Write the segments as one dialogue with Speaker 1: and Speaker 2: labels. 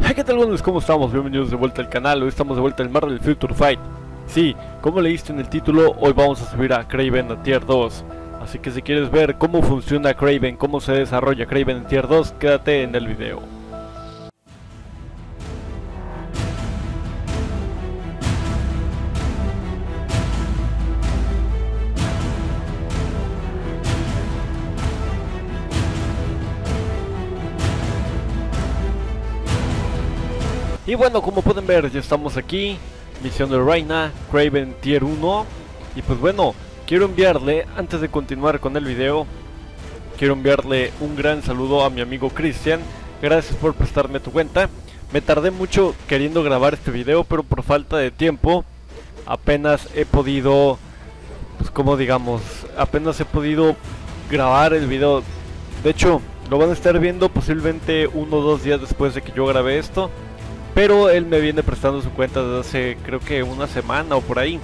Speaker 1: Hey, ¿qué tal buenos? ¿Cómo estamos? Bienvenidos de vuelta al canal, hoy estamos de vuelta en Marvel Future Fight Sí, como leíste en el título, hoy vamos a subir a Kraven a Tier 2 Así que si quieres ver cómo funciona Kraven, cómo se desarrolla Kraven en Tier 2, quédate en el video Y bueno, como pueden ver, ya estamos aquí. Misión de Reina, Craven Tier 1. Y pues bueno, quiero enviarle, antes de continuar con el video, quiero enviarle un gran saludo a mi amigo Cristian. Gracias por prestarme tu cuenta. Me tardé mucho queriendo grabar este video, pero por falta de tiempo, apenas he podido, pues como digamos, apenas he podido grabar el video. De hecho, lo van a estar viendo posiblemente uno o dos días después de que yo grabé esto. Pero él me viene prestando su cuenta desde hace creo que una semana o por ahí.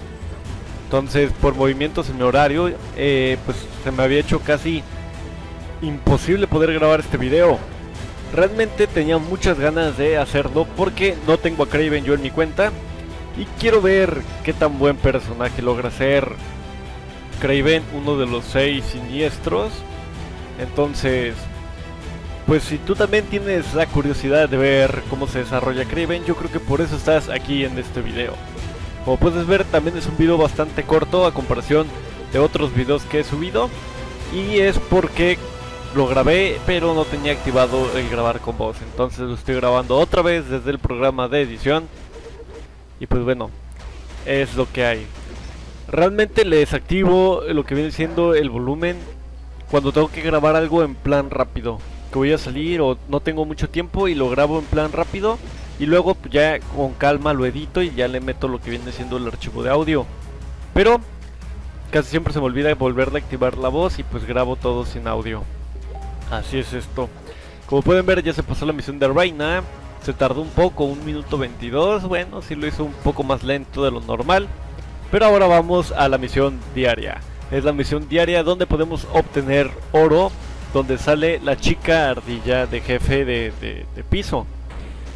Speaker 1: Entonces por movimientos en mi horario eh, pues se me había hecho casi imposible poder grabar este video. Realmente tenía muchas ganas de hacerlo porque no tengo a Craven yo en mi cuenta. Y quiero ver qué tan buen personaje logra ser Craven, uno de los seis siniestros. Entonces pues si tú también tienes la curiosidad de ver cómo se desarrolla Kraven, yo creo que por eso estás aquí en este video. Como puedes ver, también es un video bastante corto a comparación de otros videos que he subido. Y es porque lo grabé, pero no tenía activado el grabar con voz. Entonces lo estoy grabando otra vez desde el programa de edición. Y pues bueno, es lo que hay. Realmente le desactivo lo que viene siendo el volumen cuando tengo que grabar algo en plan rápido voy a salir o no tengo mucho tiempo y lo grabo en plan rápido y luego ya con calma lo edito y ya le meto lo que viene siendo el archivo de audio. Pero casi siempre se me olvida volverle a activar la voz y pues grabo todo sin audio. Así es esto. Como pueden ver ya se pasó la misión de Reina. Se tardó un poco, un minuto 22. Bueno, sí lo hizo un poco más lento de lo normal. Pero ahora vamos a la misión diaria. Es la misión diaria donde podemos obtener oro donde sale la chica ardilla de jefe de, piso.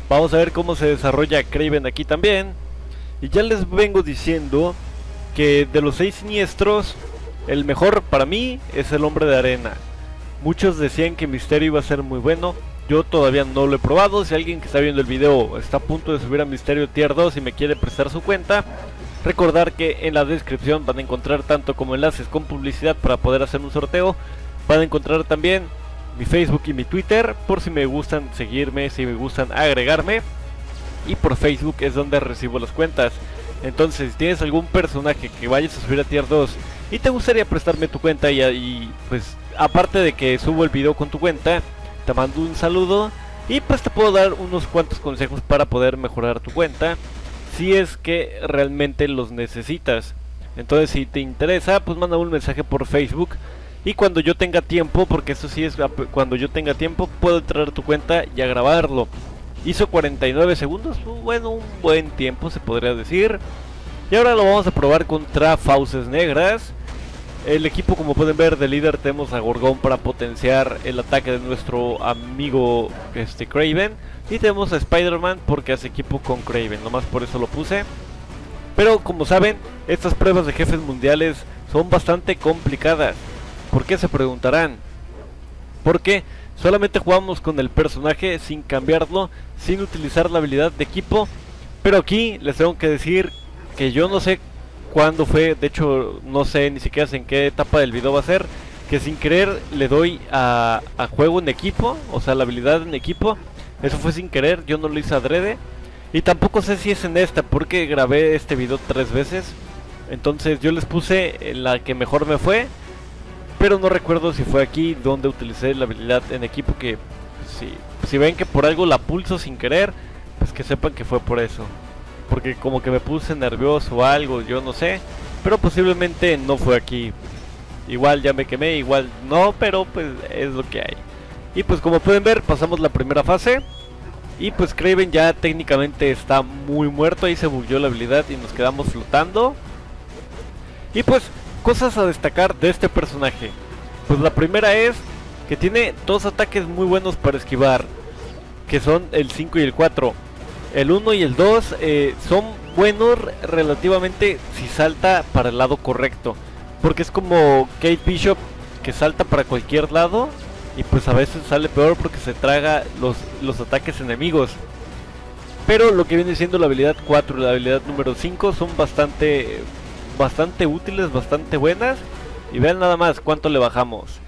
Speaker 1: Vamos a ver cómo se desarrolla Craven aquí también. Y ya les vengo diciendo que de los seis siniestros, el mejor para mí es el hombre de arena. Muchos decían que Misterio iba a ser muy bueno. Yo todavía no lo he probado. Si alguien que está viendo el video está a punto de subir a Misterio Tier 2 y me quiere prestar su cuenta, recordar que en la descripción van a encontrar tanto como enlaces con publicidad para poder hacer un sorteo Van a encontrar también mi Facebook y mi Twitter por si me gustan seguirme, si me gustan agregarme. Y por Facebook es donde recibo las cuentas. Entonces, si tienes algún personaje que vayas a subir a Tier 2 y te gustaría prestarme tu cuenta y, y pues aparte de que subo el video con tu cuenta, te mando un saludo y pues te puedo dar unos cuantos consejos para poder mejorar tu cuenta si es que realmente los necesitas. Entonces, si te interesa, pues manda un mensaje por Facebook y cuando yo tenga tiempo, porque eso sí es cuando yo tenga tiempo, puedo entrar a tu cuenta y a grabarlo. Hizo 49 segundos, bueno, un buen tiempo se podría decir. Y ahora lo vamos a probar contra Fauces Negras. El equipo, como pueden ver, de líder tenemos a Gorgón para potenciar el ataque de nuestro amigo este Craven. Y tenemos a Spider-Man porque hace equipo con Craven, nomás por eso lo puse. Pero como saben, estas pruebas de jefes mundiales son bastante complicadas. ¿Por qué se preguntarán? Porque solamente jugamos con el personaje sin cambiarlo, sin utilizar la habilidad de equipo. Pero aquí les tengo que decir que yo no sé cuándo fue, de hecho no sé ni siquiera en qué etapa del video va a ser, que sin querer le doy a, a juego en equipo, o sea la habilidad en equipo. Eso fue sin querer, yo no lo hice adrede. Y tampoco sé si es en esta, porque grabé este video tres veces. Entonces yo les puse la que mejor me fue pero no recuerdo si fue aquí donde utilicé la habilidad en equipo que si, si ven que por algo la pulso sin querer, pues que sepan que fue por eso. Porque como que me puse nervioso o algo, yo no sé. Pero posiblemente no fue aquí. Igual ya me quemé, igual no, pero pues es lo que hay. Y pues como pueden ver, pasamos la primera fase. Y pues Craven ya técnicamente está muy muerto, ahí se bugueó la habilidad y nos quedamos flotando. Y pues Cosas a destacar de este personaje. Pues la primera es que tiene dos ataques muy buenos para esquivar. que son el 5 y el 4. El 1 y el 2 eh, son buenos relativamente si salta para el lado correcto. Porque es como Kate Bishop que salta para cualquier lado y pues a veces sale peor porque se traga los, los ataques enemigos. Pero lo que viene siendo la habilidad 4 y la habilidad número 5 son bastante, bastante útiles, bastante buenas. Y vean nada más cuánto le bajamos.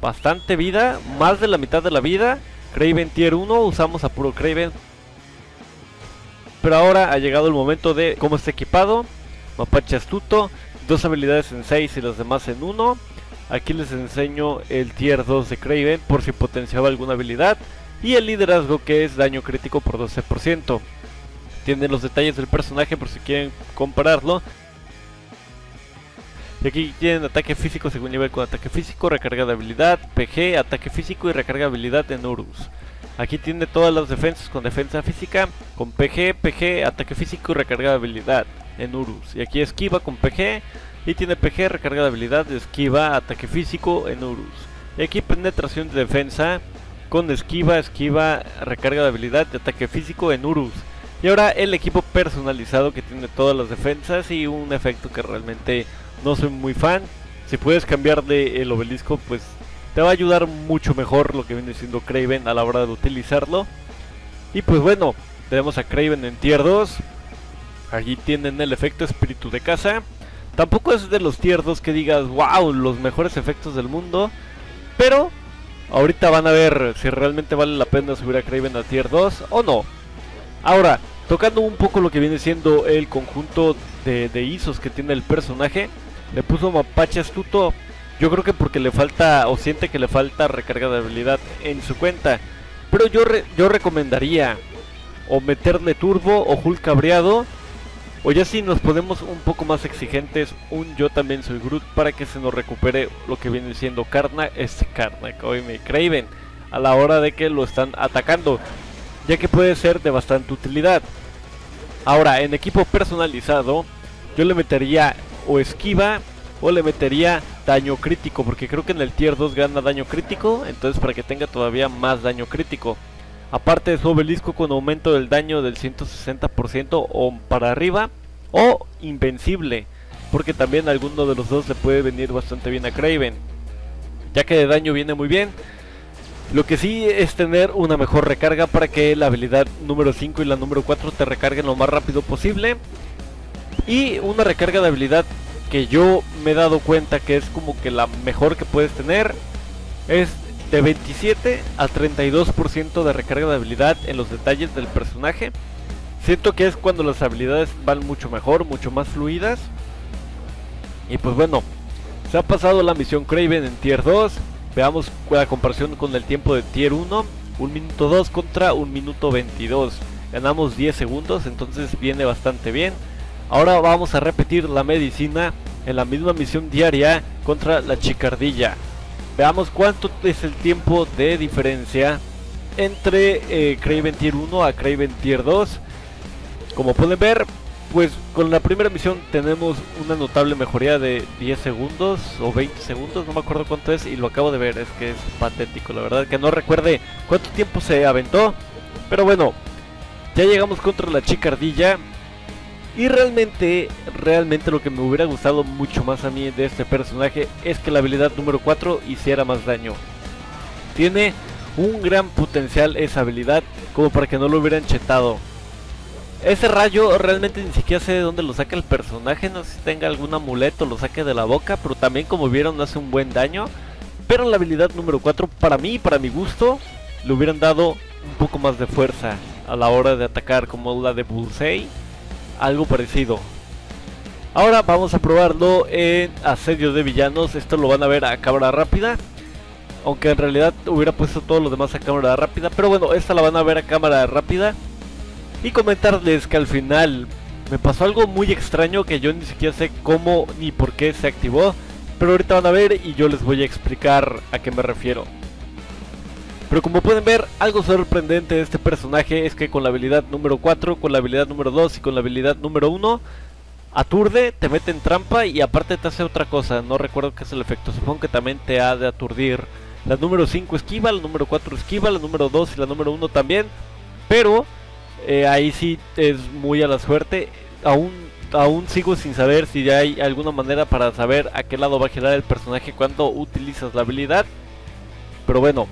Speaker 1: Bastante vida, más de la mitad de la vida. Craven tier 1, usamos a puro Craven. Pero ahora ha llegado el momento de cómo está equipado. Mapache astuto, dos habilidades en 6 y las demás en 1. Aquí les enseño el tier 2 de Craven por si potenciaba alguna habilidad. Y el liderazgo que es daño crítico por 12%. Tienen los detalles del personaje por si quieren compararlo. Y aquí tienen ataque físico según nivel con ataque físico, recarga de habilidad, PG, ataque físico y recarga de habilidad en Urus. Aquí tiene todas las defensas con defensa física, con PG, PG, ataque físico y recarga de habilidad en Urus. Y aquí esquiva con PG y tiene PG, recarga de habilidad, esquiva, ataque físico en Urus. Y aquí penetración de defensa con esquiva, esquiva, recarga de habilidad y ataque físico en Urus. Y ahora el equipo personalizado que tiene todas las defensas y un efecto que realmente no soy muy fan. Si puedes cambiarle el obelisco, pues te va a ayudar mucho mejor lo que viene siendo Craven a la hora de utilizarlo. Y pues bueno, tenemos a Craven en tier 2. Allí tienen el efecto espíritu de casa. Tampoco es de los tier 2 que digas, wow, los mejores efectos del mundo. Pero ahorita van a ver si realmente vale la pena subir a Craven a tier 2 o no. Ahora, tocando un poco lo que viene siendo el conjunto de, de ISOs que tiene el personaje. Le puso mapache astuto. Yo creo que porque le falta o siente que le falta recarga de habilidad en su cuenta. Pero yo, yo recomendaría o meterle turbo o Hulk cabreado. O ya si nos ponemos un poco más exigentes, un yo también soy Groot para que se nos recupere lo que viene siendo Karnak, este Karnak, hoy me Craven, a la hora de que lo están atacando, ya que puede ser de bastante utilidad. Ahora, en equipo personalizado, yo le metería o esquiva o le metería daño crítico, porque creo que en el tier 2 gana daño crítico, entonces para que tenga todavía más daño crítico. Aparte de su obelisco con aumento del daño del 160% o para arriba, o invencible, porque también alguno de los dos le puede venir bastante bien a Craven. Ya que de daño viene muy bien, lo que sí es tener una mejor recarga para que la habilidad número 5 y la número 4 te recarguen lo más rápido posible. Y una recarga de habilidad que yo me he dado cuenta que es como que la mejor que puedes tener es de 27 a 32% de recarga de habilidad en los detalles del personaje. Siento que es cuando las habilidades van mucho mejor, mucho más fluidas. Y pues bueno, se ha pasado la misión Craven en tier 2. Veamos la comparación con el tiempo de tier 1. 1 minuto 2 contra 1 minuto 22. Ganamos 10 segundos, entonces viene bastante bien. Ahora vamos a repetir la medicina en la misma misión diaria contra la chicardilla. Veamos cuánto es el tiempo de diferencia entre eh, Craven Tier 1 a Craven Tier 2. Como pueden ver, pues con la primera misión tenemos una notable mejoría de 10 segundos o 20 segundos, no me acuerdo cuánto es y lo acabo de ver, es que es patético, la verdad que no recuerde cuánto tiempo se aventó. Pero bueno, ya llegamos contra la chicardilla y realmente, realmente lo que me hubiera gustado mucho más a mí de este personaje es que la habilidad número 4 hiciera más daño. Tiene un gran potencial esa habilidad como para que no lo hubieran chetado. Ese rayo realmente ni siquiera sé de dónde lo saca el personaje, no sé si tenga algún amuleto, lo saque de la boca, pero también como vieron hace un buen daño. Pero la habilidad número 4 para mí, para mi gusto, le hubieran dado un poco más de fuerza a la hora de atacar como la de Bullseye, algo parecido. Ahora vamos a probarlo en Asedio de Villanos, esto lo van a ver a cámara rápida. Aunque en realidad hubiera puesto todo lo demás a cámara rápida, pero bueno, esta la van a ver a cámara rápida. Y comentarles que al final me pasó algo muy extraño que yo ni siquiera sé cómo ni por qué se activó. Pero ahorita van a ver y yo les voy a explicar a qué me refiero. Pero como pueden ver, algo sorprendente de este personaje es que con la habilidad número 4, con la habilidad número 2 y con la habilidad número 1 aturde, te mete en trampa y aparte te hace otra cosa, no recuerdo qué es el efecto, supongo que también te ha de aturdir La número 5 esquiva, la número 4 esquiva, la número 2 y la número 1 también. Pero eh, ahí sí es muy a la suerte. Aún, aún sigo sin saber si hay alguna manera para saber a qué lado va a girar el personaje cuando utilizas la habilidad. Pero bueno.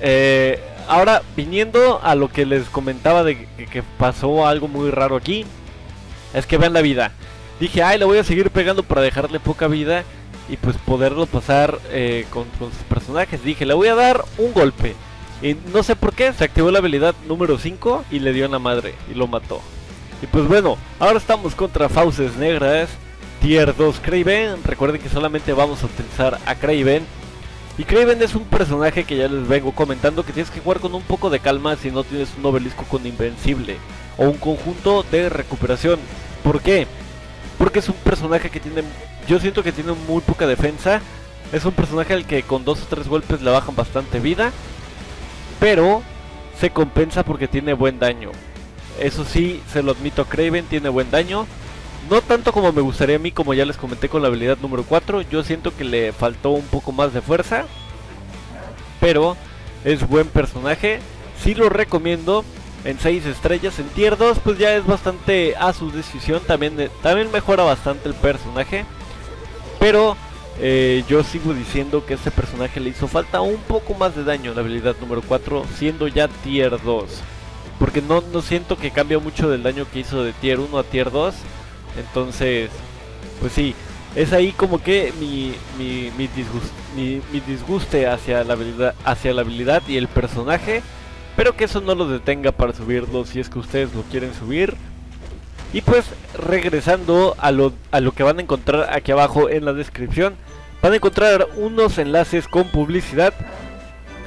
Speaker 1: Eh, ahora, viniendo a lo que les comentaba de que, pasó algo muy raro aquí. Es que vean la vida. Dije, ay, le voy a seguir pegando para dejarle poca vida y pues poderlo pasar eh, con, sus personajes. Dije, le voy a dar un golpe. Y no sé por qué, se activó la habilidad número 5 y le dio en la madre y lo mató. Y pues bueno, ahora estamos contra Fauces Negras, Tier 2 Craven. Recuerden que solamente vamos a utilizar a Craven. Y Craven es un personaje que ya les vengo comentando que tienes que jugar con un poco de calma si no tienes un obelisco con Invencible o un conjunto de recuperación. ¿Por qué? Porque es un personaje que tiene yo siento que tiene muy poca defensa. Es un personaje al que con dos o tres golpes le bajan bastante vida. Pero se compensa porque tiene buen daño. Eso sí, se lo admito, Craven tiene buen daño. No tanto como me gustaría a mí, como ya les comenté con la habilidad número 4. Yo siento que le faltó un poco más de fuerza. Pero es buen personaje. Sí lo recomiendo en 6 estrellas. En tier 2 pues ya es bastante a su decisión. También, eh, también mejora bastante el personaje. Pero eh, yo sigo diciendo que este personaje le hizo falta un poco más de daño en la habilidad número 4, siendo ya tier 2. Porque no, no siento que cambia mucho del daño que hizo de tier 1 a tier 2. Entonces, pues sí, es ahí como que mi, mi, mi, mi, disguste hacia la, habilidad, hacia la habilidad y el personaje. Pero que eso no lo detenga para subirlo si es que ustedes lo quieren subir. Y pues regresando a lo, a lo que van a encontrar aquí abajo en la descripción, van a encontrar unos enlaces con publicidad.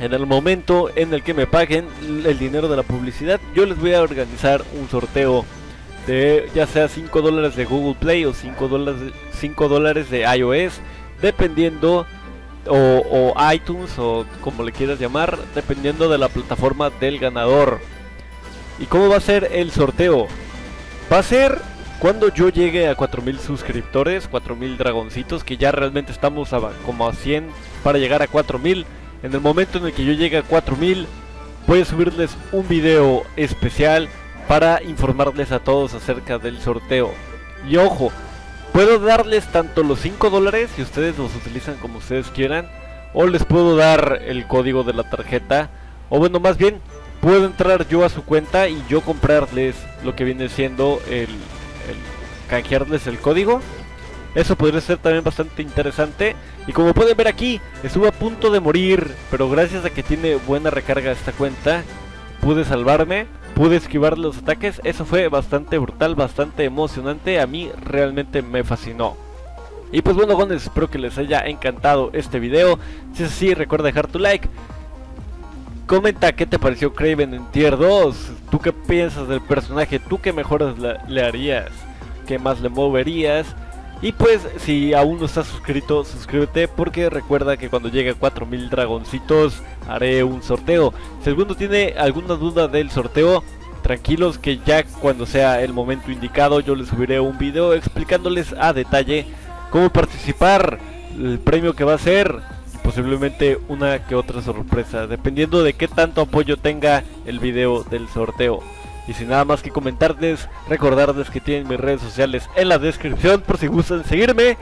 Speaker 1: En el momento en el que me paguen el dinero de la publicidad, yo les voy a organizar un sorteo de ya sea 5 dólares de Google Play o 5 dólares, 5 dólares de iOS, dependiendo, o, o iTunes o como le quieras llamar, dependiendo de la plataforma del ganador. ¿Y cómo va a ser el sorteo? Va a ser cuando yo llegue a 4000 suscriptores, 4000 dragoncitos, que ya realmente estamos como a 100 para llegar a 4000. En el momento en el que yo llegue a 4000, voy a subirles un video especial para informarles a todos acerca del sorteo. Y ojo, puedo darles tanto los 5 dólares si ustedes los utilizan como ustedes quieran, o les puedo dar el código de la tarjeta, o bueno, más bien puedo entrar yo a su cuenta y yo comprarles lo que viene siendo el, el canjearles el código. Eso podría ser también bastante interesante. Y como pueden ver aquí, estuve a punto de morir, pero gracias a que tiene buena recarga esta cuenta, pude salvarme, pude esquivar los ataques. Eso fue bastante brutal, bastante emocionante. A mí realmente me fascinó. Y pues bueno, gones, espero que les haya encantado este video. Si es así, recuerda dejar tu like. Comenta qué te pareció Craven en Tier 2. ¿Tú qué piensas del personaje? ¿Tú qué mejoras le harías? ¿Qué más le moverías? Y pues, si aún no estás suscrito, suscríbete porque recuerda que cuando llegue a 4000 dragoncitos haré un sorteo. Si alguno tiene alguna duda del sorteo, tranquilos que ya cuando sea el momento indicado yo les subiré un video explicándoles a detalle cómo participar, el premio que va a ser posiblemente una que otra sorpresa, dependiendo de qué tanto apoyo tenga el video del sorteo. Y sin nada más que comentarles, recordarles que tienen mis redes sociales en la descripción por si gustan seguirme.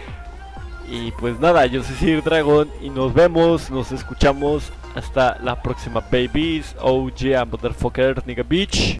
Speaker 1: Y pues nada, yo soy Sir Dragon y nos vemos, nos escuchamos hasta la próxima babies. Oh yeah, motherfucker, nigga bitch.